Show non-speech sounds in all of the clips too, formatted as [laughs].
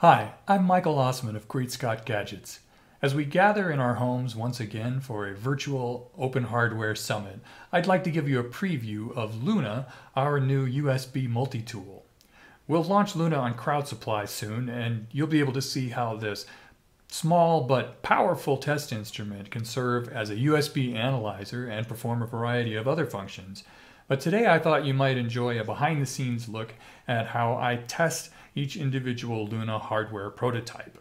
Hi, I'm Michael Ossmann of Great Scott Gadgets. As we gather in our homes once again for a virtual Open Hardware Summit, I'd like to give you a preview of Luna, our new USB multi-tool. We'll launch Luna on Crowd Supply soon, and you'll be able to see how this small but powerful test instrument can serve as a USB analyzer and perform a variety of other functions. But today I thought you might enjoy a behind the scenes look at how I test each individual Luna hardware prototype.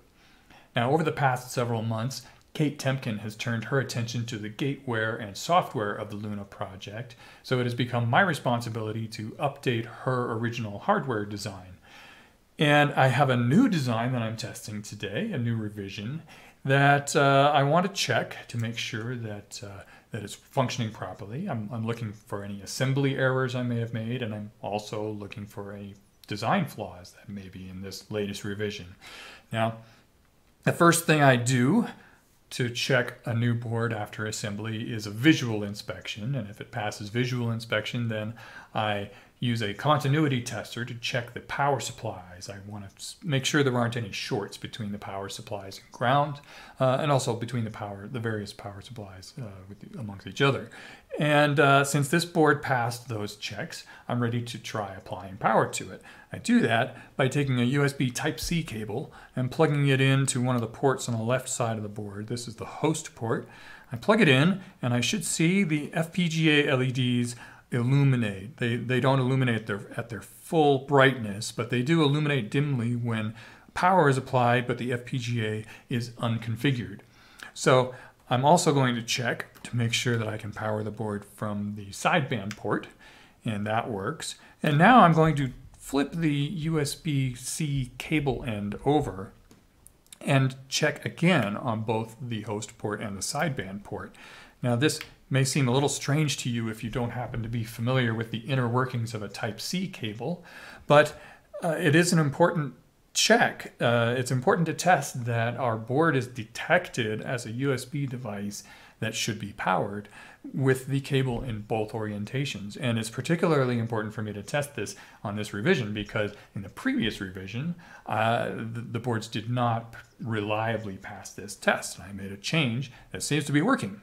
Now, over the past several months, Kate Temkin has turned her attention to the gateware and software of the Luna project, so it has become my responsibility to update her original hardware design. And I have a new design that I'm testing today, a new revision, that uh, I want to check to make sure that, uh, that it's functioning properly. I'm, I'm looking for any assembly errors I may have made, and I'm also looking for any design flaws that may be in this latest revision. Now, the first thing I do to check a new board after assembly is a visual inspection. And if it passes visual inspection, then I use a continuity tester to check the power supplies. I want to make sure there aren't any shorts between the power supplies and ground, uh, and also between the power, the various power supplies uh, with, amongst each other. And uh, since this board passed those checks, I'm ready to try applying power to it. I do that by taking a USB Type-C cable and plugging it into one of the ports on the left side of the board. This is the host port. I plug it in and I should see the FPGA LEDs illuminate. They, they don't illuminate their, at their full brightness, but they do illuminate dimly when power is applied, but the FPGA is unconfigured. So I'm also going to check to make sure that I can power the board from the sideband port, and that works. And now I'm going to flip the USB-C cable end over and check again on both the host port and the sideband port. Now this may seem a little strange to you if you don't happen to be familiar with the inner workings of a Type-C cable, but uh, it is an important check. Uh, it's important to test that our board is detected as a USB device that should be powered with the cable in both orientations. And it's particularly important for me to test this on this revision because in the previous revision, uh, the, the, boards did not reliably pass this test. I made a change that seems to be working.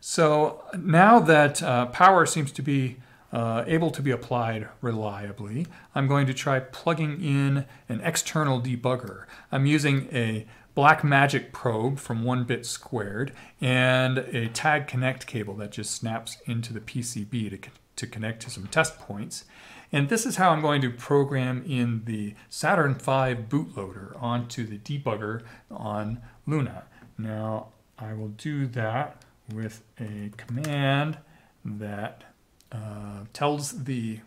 So now that uh, power seems to be uh, able to be applied reliably, I'm going to try plugging in an external debugger. I'm using a Blackmagic probe from 1-bit squared and a tag connect cable that just snaps into the PCB to, to connect to some test points. And this is how I'm going to program in the Saturn V bootloader onto the debugger on Luna. Now I will do that with a command that uh, tells the,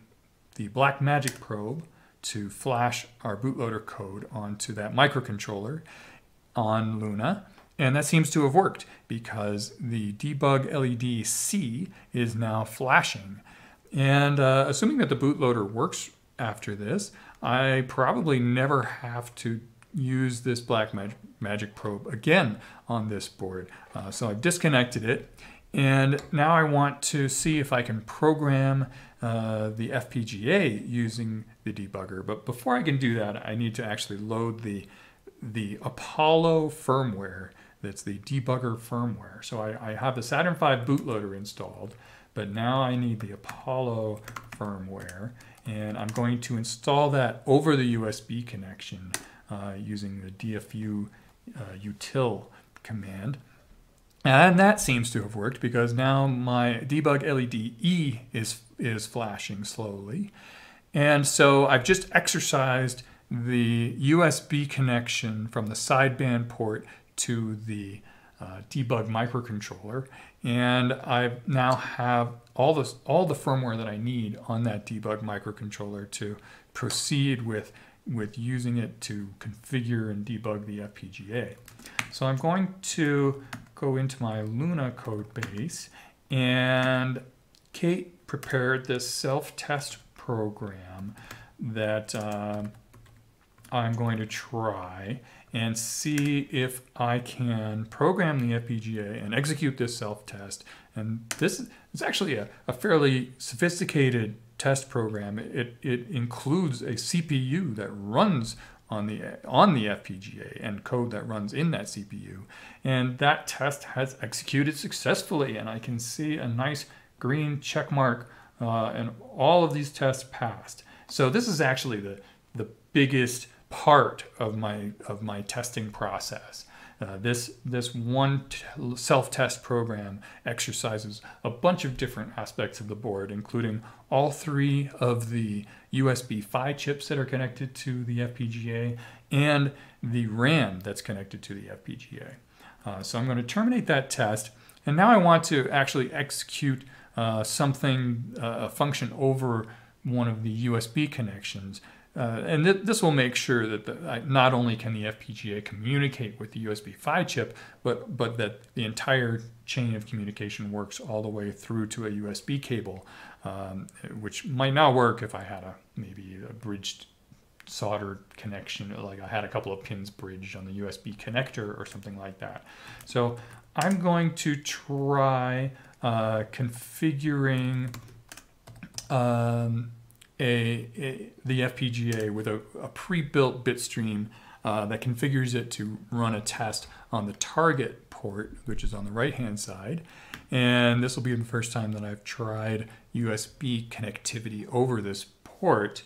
the black magic probe to flash our bootloader code onto that microcontroller on Luna. And that seems to have worked because the debug LED C is now flashing. And uh, assuming that the bootloader works after this, I probably never have to use this black mag magic probe again on this board. Uh, so I've disconnected it and now I want to see if I can program uh, the FPGA using the debugger. But before I can do that, I need to actually load the, the Apollo firmware that's the debugger firmware. So I, I have the Saturn V bootloader installed, but now I need the Apollo firmware and I'm going to install that over the USB connection uh, using the dfu uh, util command. And that seems to have worked because now my debug LED E is, is flashing slowly. And so I've just exercised the USB connection from the sideband port to the uh, debug microcontroller. And I now have all, this, all the firmware that I need on that debug microcontroller to proceed with with using it to configure and debug the FPGA. So I'm going to go into my Luna code base and Kate prepared this self-test program that uh, I'm going to try and see if I can program the FPGA and execute this self-test. And this is actually a, a fairly sophisticated test program. It, it includes a CPU that runs on the on the FPGA and code that runs in that CPU. And that test has executed successfully, and I can see a nice green check mark, uh, and all of these tests passed. So this is actually the the biggest part of my of my testing process. Uh, this this one self-test program exercises a bunch of different aspects of the board, including all three of the USB PHY chips that are connected to the FPGA and the RAM that's connected to the FPGA. Uh, so I'm going to terminate that test, and now I want to actually execute uh, something, uh, a function over one of the USB connections uh, and th this will make sure that the, uh, not only can the FPGA communicate with the USB PHY chip, but, but that the entire chain of communication works all the way through to a USB cable, um, which might not work if I had a maybe a bridged soldered connection, like I had a couple of pins bridged on the USB connector or something like that. So I'm going to try uh, configuring um, a, a the FPGA with a, a pre-built bit stream uh, that configures it to run a test on the target port, which is on the right-hand side. And this will be the first time that I've tried USB connectivity over this port.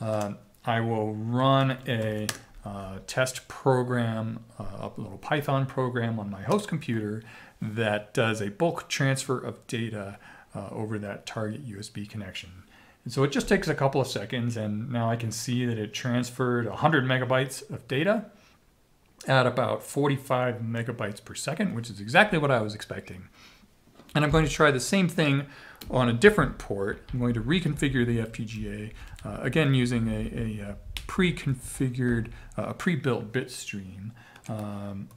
Uh, I will run a uh, test program, uh, a little Python program on my host computer that does a bulk transfer of data uh, over that target USB connection. And so it just takes a couple of seconds and now I can see that it transferred 100 megabytes of data at about 45 megabytes per second, which is exactly what I was expecting. And I'm going to try the same thing on a different port. I'm going to reconfigure the FPGA, uh, again using a, a, a pre-configured, uh, pre-built bit stream. Um,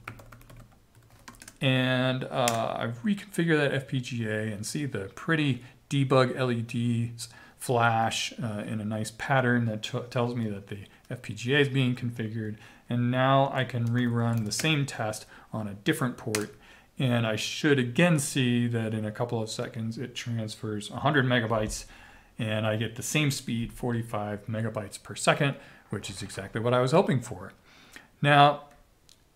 and uh, I reconfigure that FPGA and see the pretty debug LEDs flash uh, in a nice pattern that tells me that the FPGA is being configured. And now I can rerun the same test on a different port. And I should again see that in a couple of seconds it transfers 100 megabytes and I get the same speed, 45 megabytes per second, which is exactly what I was hoping for. Now,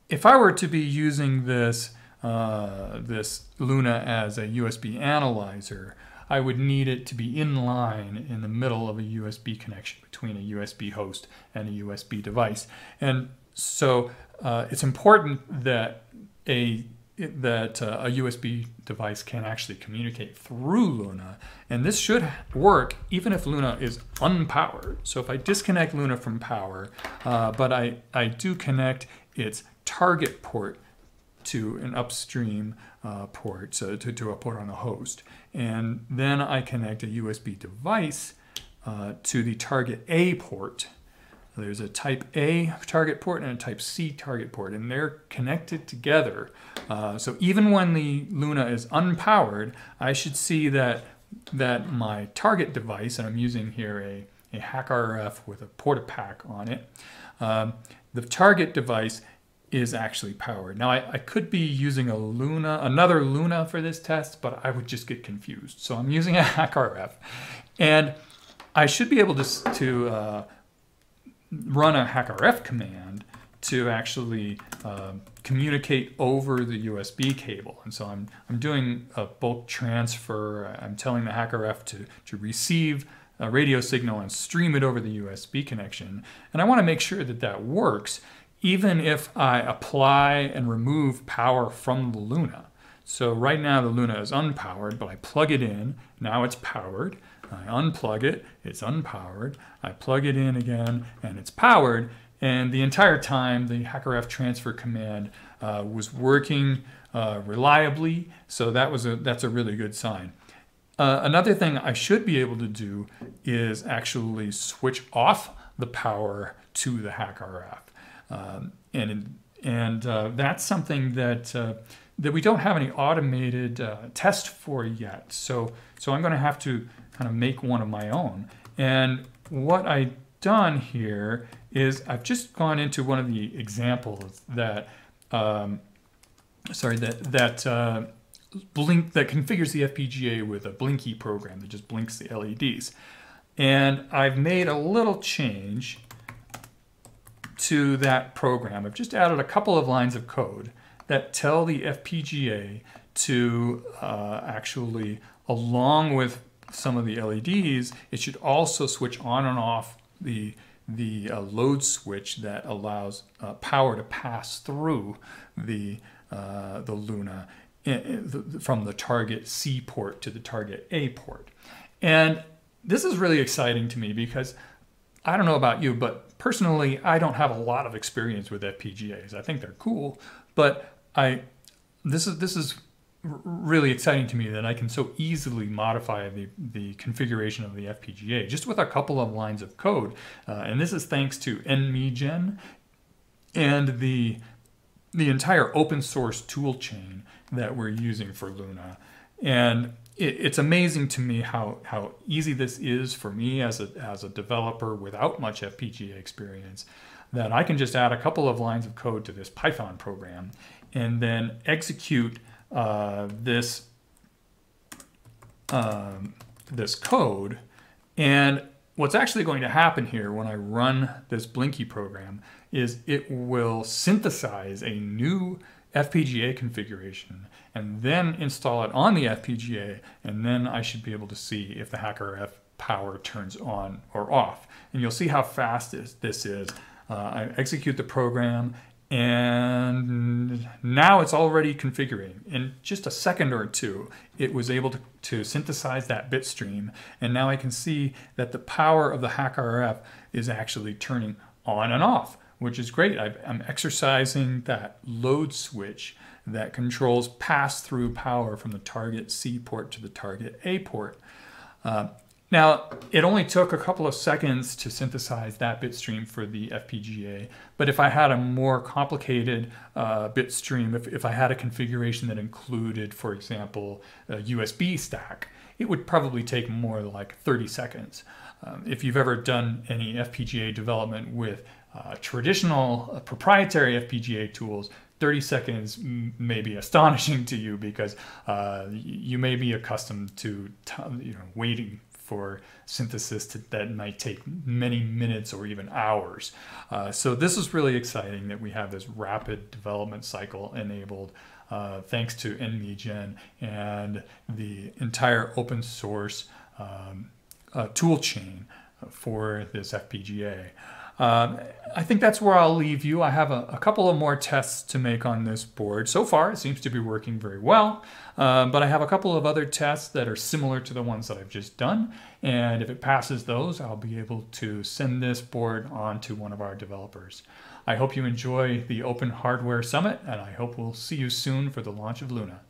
if I were to be using this, uh, this Luna as a USB analyzer, I would need it to be in line in the middle of a USB connection between a USB host and a USB device. And so uh, it's important that a that uh, a USB device can actually communicate through Luna. And this should work even if Luna is unpowered. So if I disconnect Luna from power, uh, but I, I do connect its target port to an upstream uh, port, so to, to a port on a host. And then I connect a USB device uh, to the target A port. There's a type A target port and a type C target port, and they're connected together. Uh, so even when the Luna is unpowered, I should see that, that my target device, and I'm using here a, a HackRF with a PortaPack on it, um, the target device is actually powered. Now I, I, could be using a Luna, another Luna for this test, but I would just get confused. So I'm using a [laughs] HackRF. And I should be able to, to uh, run a HackRF command to actually uh, communicate over the USB cable. And so I'm, I'm doing a bulk transfer. I'm telling the HackRF to, to receive a radio signal and stream it over the USB connection. And I want to make sure that that works even if I apply and remove power from the Luna. So right now the Luna is unpowered, but I plug it in, now it's powered. I unplug it, it's unpowered. I plug it in again, and it's powered. And the entire time, the HackRF transfer command uh, was working uh, reliably, so that was a, that's a really good sign. Uh, another thing I should be able to do is actually switch off the power to the HackRF. Um, and and uh, that's something that uh, that we don't have any automated uh, test for yet. So so I'm going to have to kind of make one of my own. And what I've done here is I've just gone into one of the examples that um, sorry that that uh, blink that configures the FPGA with a Blinky program that just blinks the LEDs. And I've made a little change to that program, I've just added a couple of lines of code that tell the FPGA to uh, actually, along with some of the LEDs, it should also switch on and off the the uh, load switch that allows uh, power to pass through the uh, the Luna in, in, from the target C port to the target A port. And this is really exciting to me because I don't know about you, but personally, I don't have a lot of experience with FPGAs. I think they're cool, but I this is this is really exciting to me that I can so easily modify the, the configuration of the FPGA just with a couple of lines of code. Uh, and this is thanks to nMigen and the, the entire open source tool chain that we're using for Luna. And it, it's amazing to me how, how easy this is for me as a, as a developer without much FPGA experience that I can just add a couple of lines of code to this Python program and then execute uh, this um, this code. And what's actually going to happen here when I run this Blinky program is it will synthesize a new FPGA configuration and then install it on the FPGA and then I should be able to see if the HackRF power turns on or off. And you'll see how fast this is. Uh, I execute the program and now it's already configuring. In just a second or two, it was able to, to synthesize that bit stream. And now I can see that the power of the HackRF is actually turning on and off, which is great. i am exercising that load switch that controls pass-through power from the target C port to the target A port. Uh, now, it only took a couple of seconds to synthesize that bit stream for the FPGA, but if I had a more complicated uh, bit stream, if, if I had a configuration that included, for example, a USB stack, it would probably take more like 30 seconds. Um, if you've ever done any FPGA development with uh, traditional uh, proprietary FPGA tools, 30 seconds may be astonishing to you because uh, you may be accustomed to you know, waiting for synthesis to, that might take many minutes or even hours. Uh, so this is really exciting that we have this rapid development cycle enabled uh, thanks to nMigen and the entire open source um, uh, tool chain for this FPGA. Um, I think that's where I'll leave you. I have a, a, couple of more tests to make on this board. So far, it seems to be working very well, um, but I have a couple of other tests that are similar to the ones that I've just done. And if it passes those, I'll be able to send this board on to one of our developers. I hope you enjoy the Open Hardware Summit, and I hope we'll see you soon for the launch of Luna.